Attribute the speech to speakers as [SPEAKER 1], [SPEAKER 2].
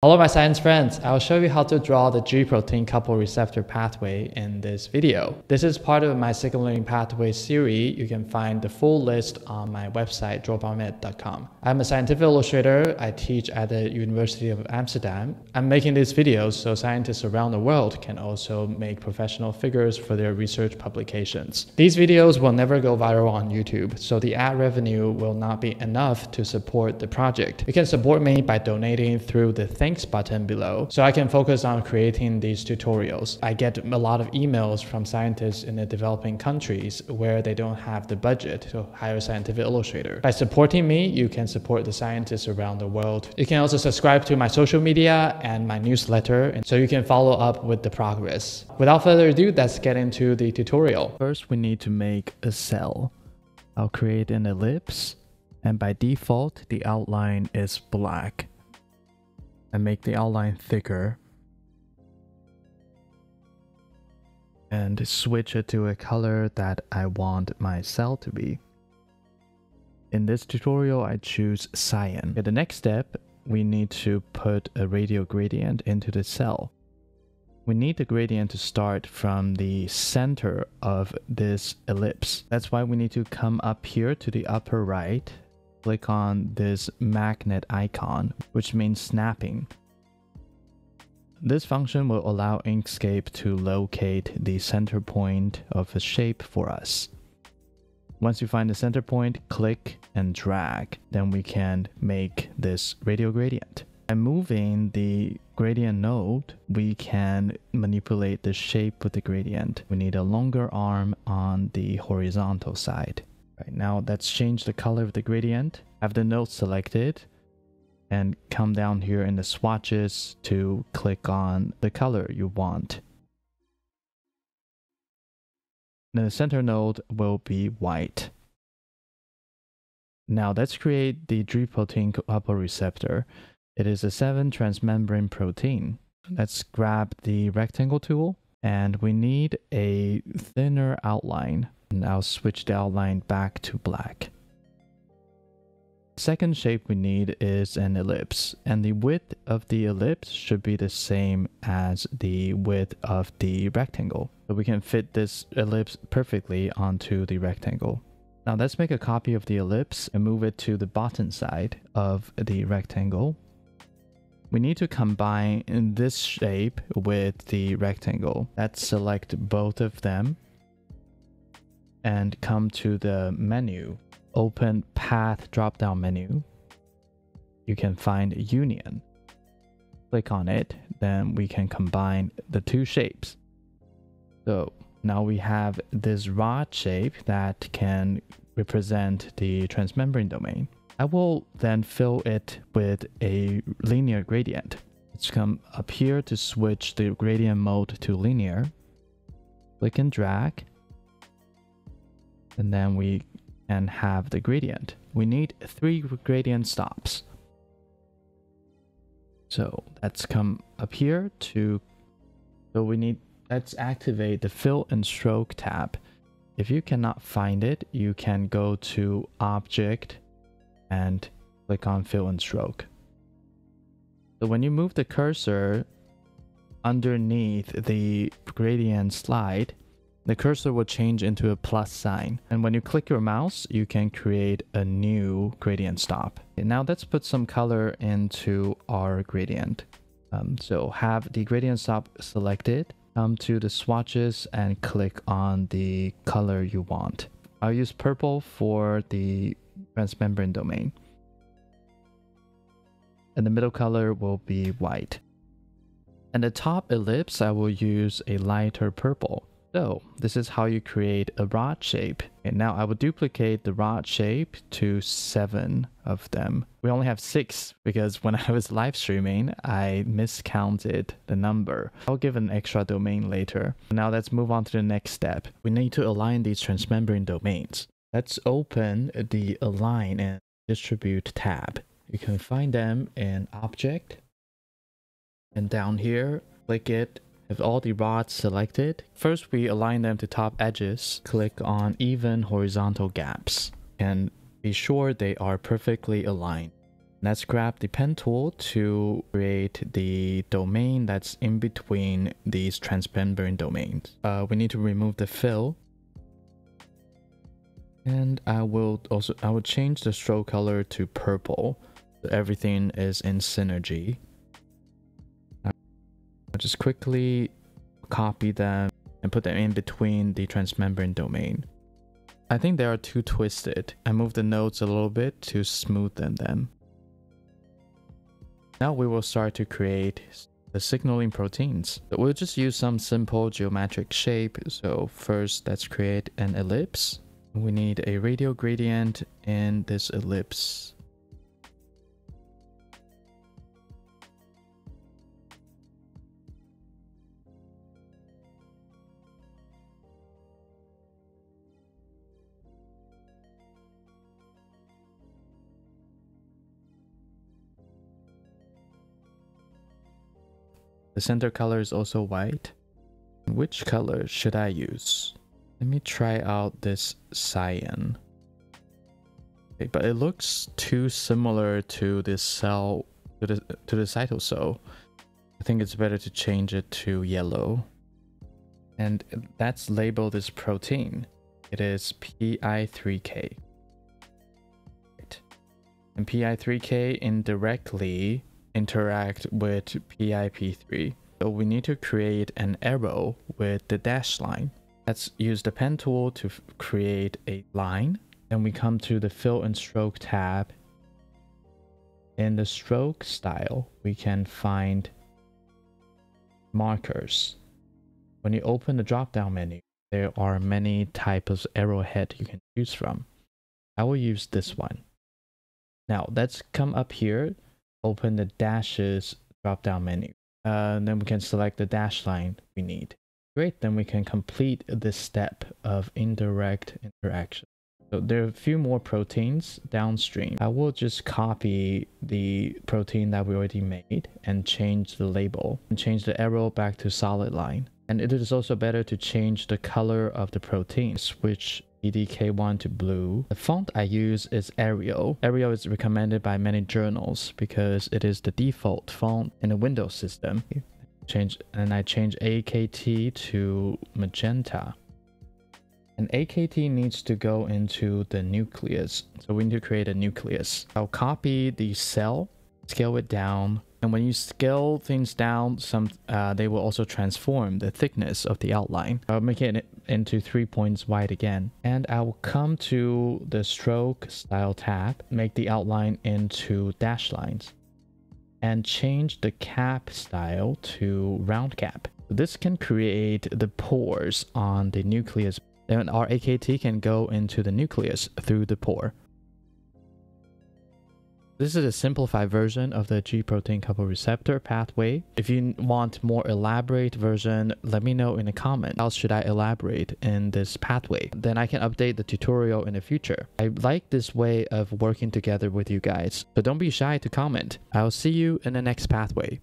[SPEAKER 1] Hello my science friends, I'll show you how to draw the G-protein couple receptor pathway in this video. This is part of my signaling pathway series. You can find the full list on my website drawbiomed.com. I'm a scientific illustrator. I teach at the University of Amsterdam. I'm making these videos so scientists around the world can also make professional figures for their research publications. These videos will never go viral on YouTube, so the ad revenue will not be enough to support the project. You can support me by donating through the thanks button below so I can focus on creating these tutorials. I get a lot of emails from scientists in the developing countries where they don't have the budget to hire a scientific illustrator. By supporting me, you can support the scientists around the world. You can also subscribe to my social media and my newsletter so you can follow up with the progress. Without further ado, let's get into the tutorial. First, we need to make a cell. I'll create an ellipse and by default, the outline is black and make the outline thicker and switch it to a color that I want my cell to be. In this tutorial, I choose cyan. Okay, the next step, we need to put a radial gradient into the cell. We need the gradient to start from the center of this ellipse. That's why we need to come up here to the upper right click on this magnet icon, which means snapping. This function will allow Inkscape to locate the center point of a shape for us. Once you find the center point, click and drag, then we can make this radial gradient. By moving the gradient node, we can manipulate the shape of the gradient. We need a longer arm on the horizontal side. Right now, let's change the color of the gradient. Have the node selected and come down here in the swatches to click on the color you want. Then the center node will be white. Now let's create the G-protein couple receptor. It is a 7 transmembrane protein. Let's grab the rectangle tool and we need a thinner outline and I'll switch the outline back to black. Second shape we need is an ellipse, and the width of the ellipse should be the same as the width of the rectangle. So we can fit this ellipse perfectly onto the rectangle. Now let's make a copy of the ellipse and move it to the bottom side of the rectangle. We need to combine this shape with the rectangle. Let's select both of them and come to the menu, open path drop down menu. You can find union. Click on it, then we can combine the two shapes. So now we have this rod shape that can represent the transmembrane domain. I will then fill it with a linear gradient. Let's come up here to switch the gradient mode to linear. Click and drag and then we can have the gradient. We need three gradient stops. So let's come up here to, so we need, let's activate the fill and stroke tab. If you cannot find it, you can go to object and click on fill and stroke. So when you move the cursor underneath the gradient slide, the cursor will change into a plus sign. And when you click your mouse, you can create a new gradient stop. Okay, now let's put some color into our gradient. Um, so have the gradient stop selected, come to the swatches and click on the color you want. I'll use purple for the transmembrane domain. And the middle color will be white. And the top ellipse, I will use a lighter purple. So this is how you create a rod shape. And now I will duplicate the rod shape to seven of them. We only have six because when I was live streaming, I miscounted the number. I'll give an extra domain later. Now let's move on to the next step. We need to align these transmembrane domains. Let's open the align and distribute tab. You can find them in object and down here, click it with all the rods selected, first we align them to top edges. Click on even horizontal gaps and be sure they are perfectly aligned. Let's grab the pen tool to create the domain that's in between these transmembrane domains. Uh, we need to remove the fill. And I will also, I will change the stroke color to purple. So everything is in synergy. I'll just quickly copy them and put them in between the transmembrane domain. I think they are too twisted. I move the nodes a little bit to smoothen them. Now we will start to create the signaling proteins. We'll just use some simple geometric shape. So first let's create an ellipse. We need a radial gradient in this ellipse. The center color is also white. Which color should I use? Let me try out this cyan. Okay, but it looks too similar to this cell, to the, to the cytosol. I think it's better to change it to yellow. And that's labeled as protein. It is PI3K. Right. And PI3K indirectly interact with PIP3. So we need to create an arrow with the dash line. Let's use the pen tool to create a line. Then we come to the fill and stroke tab. In the stroke style, we can find markers. When you open the drop-down menu, there are many types of arrowhead you can choose from. I will use this one. Now let's come up here open the dashes drop down menu. Uh, then we can select the dash line we need. Great, then we can complete this step of indirect interaction. So there are a few more proteins downstream. I will just copy the protein that we already made and change the label and change the arrow back to solid line. And it is also better to change the color of the protein. Switch PDK1 to blue. The font I use is Arial. Arial is recommended by many journals because it is the default font in the Windows system. Change and I change AKT to magenta. And AKT needs to go into the nucleus. So we need to create a nucleus. I'll copy the cell, scale it down, and when you scale things down, some uh, they will also transform the thickness of the outline. I'll make it into three points wide again. And I will come to the stroke style tab, make the outline into dash lines, and change the cap style to round cap. This can create the pores on the nucleus. Then our AKT can go into the nucleus through the pore. This is a simplified version of the G protein couple receptor pathway. If you want more elaborate version, let me know in the comment. How should I elaborate in this pathway? Then I can update the tutorial in the future. I like this way of working together with you guys, so don't be shy to comment. I'll see you in the next pathway.